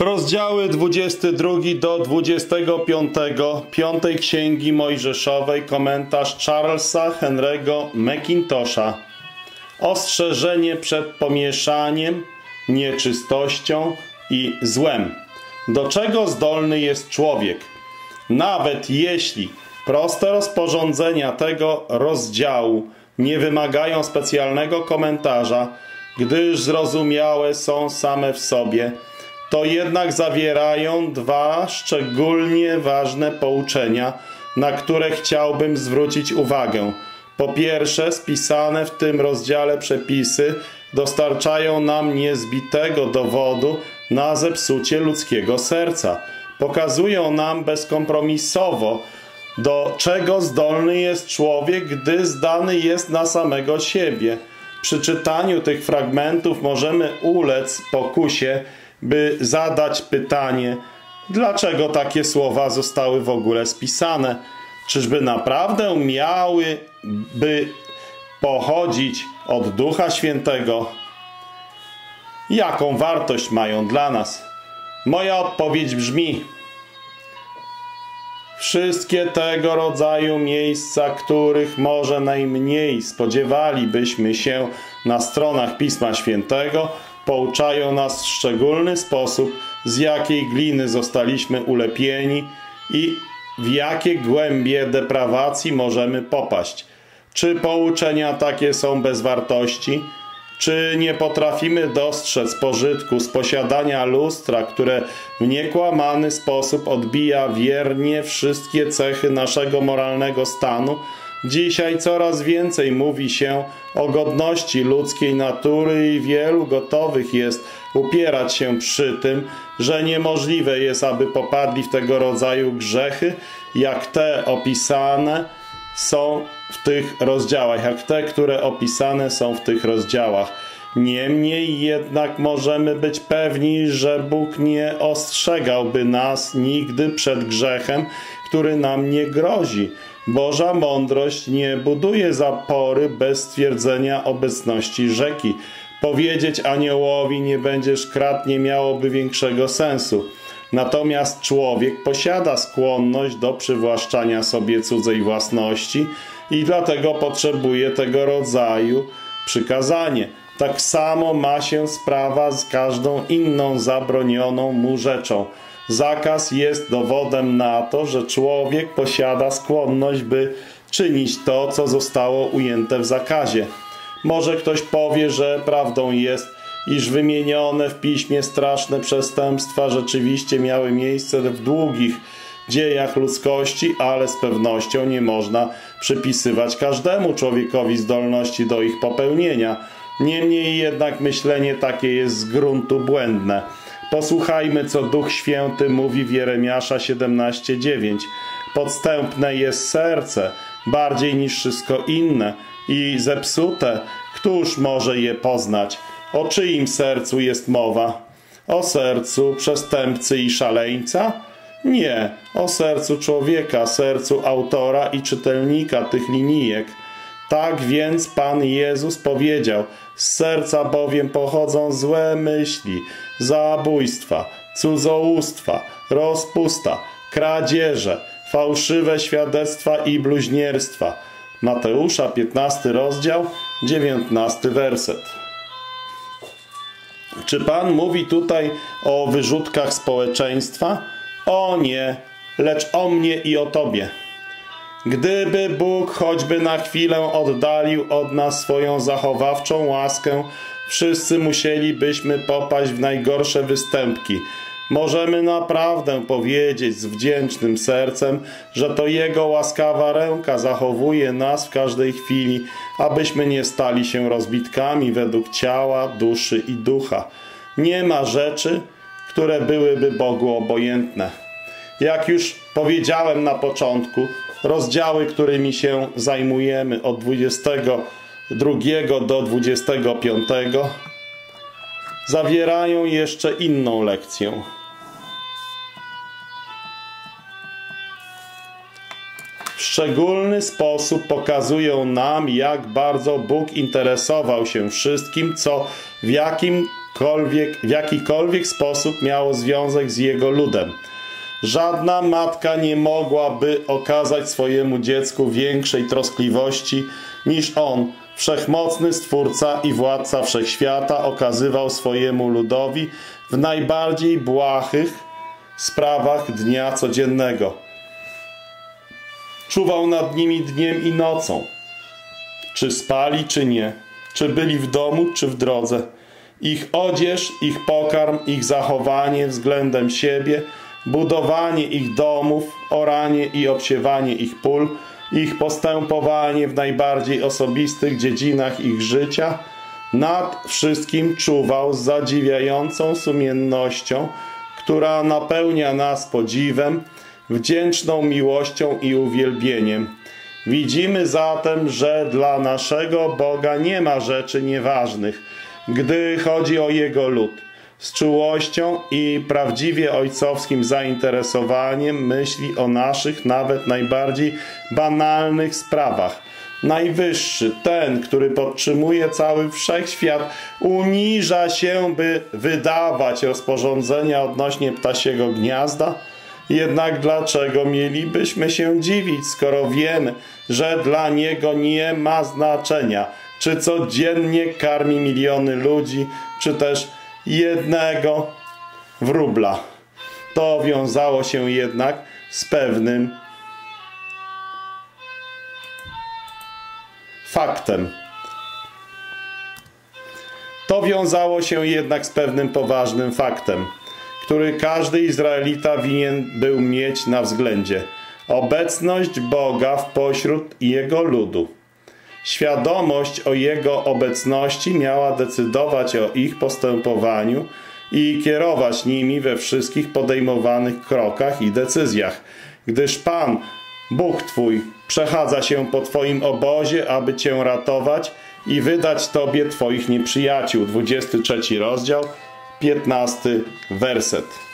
Rozdziały 22 do 25 Piątej Księgi Mojżeszowej komentarz Charlesa Henry'ego McIntosha Ostrzeżenie przed pomieszaniem, nieczystością i złem. Do czego zdolny jest człowiek? Nawet jeśli proste rozporządzenia tego rozdziału nie wymagają specjalnego komentarza, gdyż zrozumiałe są same w sobie – to jednak zawierają dwa szczególnie ważne pouczenia, na które chciałbym zwrócić uwagę. Po pierwsze, spisane w tym rozdziale przepisy dostarczają nam niezbitego dowodu na zepsucie ludzkiego serca. Pokazują nam bezkompromisowo, do czego zdolny jest człowiek, gdy zdany jest na samego siebie. Przy czytaniu tych fragmentów możemy ulec pokusie, by zadać pytanie, dlaczego takie słowa zostały w ogóle spisane. Czyżby naprawdę miały by pochodzić od Ducha Świętego? Jaką wartość mają dla nas? Moja odpowiedź brzmi Wszystkie tego rodzaju miejsca, których może najmniej spodziewalibyśmy się na stronach Pisma Świętego, pouczają nas w szczególny sposób, z jakiej gliny zostaliśmy ulepieni i w jakie głębie deprawacji możemy popaść. Czy pouczenia takie są bez wartości? Czy nie potrafimy dostrzec pożytku z posiadania lustra, które w niekłamany sposób odbija wiernie wszystkie cechy naszego moralnego stanu, Dzisiaj coraz więcej mówi się o godności ludzkiej natury i wielu gotowych jest upierać się przy tym, że niemożliwe jest, aby popadli w tego rodzaju grzechy, jak te opisane są w tych rozdziałach, jak te, które opisane są w tych rozdziałach. Niemniej jednak możemy być pewni, że Bóg nie ostrzegałby nas nigdy przed grzechem, który nam nie grozi. Boża mądrość nie buduje zapory bez stwierdzenia obecności rzeki. Powiedzieć aniołowi nie będziesz krat nie miałoby większego sensu. Natomiast człowiek posiada skłonność do przywłaszczania sobie cudzej własności i dlatego potrzebuje tego rodzaju przykazanie. Tak samo ma się sprawa z każdą inną zabronioną mu rzeczą. Zakaz jest dowodem na to, że człowiek posiada skłonność, by czynić to, co zostało ujęte w zakazie. Może ktoś powie, że prawdą jest, iż wymienione w piśmie straszne przestępstwa rzeczywiście miały miejsce w długich dziejach ludzkości, ale z pewnością nie można przypisywać każdemu człowiekowi zdolności do ich popełnienia. Niemniej jednak myślenie takie jest z gruntu błędne. Posłuchajmy, co Duch Święty mówi w Jeremiasza 17:9. Podstępne jest serce, bardziej niż wszystko inne i zepsute, któż może je poznać? O czyim sercu jest mowa? O sercu przestępcy i szaleńca? Nie, o sercu człowieka, sercu autora i czytelnika tych linijek. Tak więc Pan Jezus powiedział, z serca bowiem pochodzą złe myśli, zabójstwa, cudzołóstwa, rozpusta, kradzieże, fałszywe świadectwa i bluźnierstwa. Mateusza 15 rozdział, 19 werset. Czy Pan mówi tutaj o wyrzutkach społeczeństwa? O nie, lecz o mnie i o Tobie. Gdyby Bóg choćby na chwilę oddalił od nas swoją zachowawczą łaskę, wszyscy musielibyśmy popaść w najgorsze występki. Możemy naprawdę powiedzieć z wdzięcznym sercem, że to Jego łaskawa ręka zachowuje nas w każdej chwili, abyśmy nie stali się rozbitkami według ciała, duszy i ducha. Nie ma rzeczy, które byłyby Bogu obojętne. Jak już powiedziałem na początku, rozdziały, którymi się zajmujemy od 22 do 25 zawierają jeszcze inną lekcję. W szczególny sposób pokazują nam, jak bardzo Bóg interesował się wszystkim, co w jakim w jakikolwiek sposób miało związek z jego ludem. Żadna matka nie mogłaby okazać swojemu dziecku większej troskliwości niż on, wszechmocny Stwórca i Władca Wszechświata, okazywał swojemu ludowi w najbardziej błahych sprawach dnia codziennego. Czuwał nad nimi dniem i nocą. Czy spali, czy nie, czy byli w domu, czy w drodze. Ich odzież, ich pokarm, ich zachowanie względem siebie, budowanie ich domów, oranie i obsiewanie ich pól, ich postępowanie w najbardziej osobistych dziedzinach ich życia, nad wszystkim czuwał z zadziwiającą sumiennością, która napełnia nas podziwem, wdzięczną miłością i uwielbieniem. Widzimy zatem, że dla naszego Boga nie ma rzeczy nieważnych, gdy chodzi o Jego lud. Z czułością i prawdziwie ojcowskim zainteresowaniem myśli o naszych, nawet najbardziej banalnych sprawach. Najwyższy, ten, który podtrzymuje cały wszechświat, uniża się, by wydawać rozporządzenia odnośnie ptasiego gniazda, jednak dlaczego mielibyśmy się dziwić, skoro wiemy, że dla niego nie ma znaczenia, czy codziennie karmi miliony ludzi, czy też jednego wróbla. To wiązało się jednak z pewnym faktem. To wiązało się jednak z pewnym poważnym faktem – który każdy Izraelita winien był mieć na względzie. Obecność Boga w pośród Jego ludu. Świadomość o Jego obecności miała decydować o ich postępowaniu i kierować nimi we wszystkich podejmowanych krokach i decyzjach, gdyż Pan, Bóg Twój, przechadza się po Twoim obozie, aby Cię ratować i wydać Tobie Twoich nieprzyjaciół. 23 rozdział, 15 werset.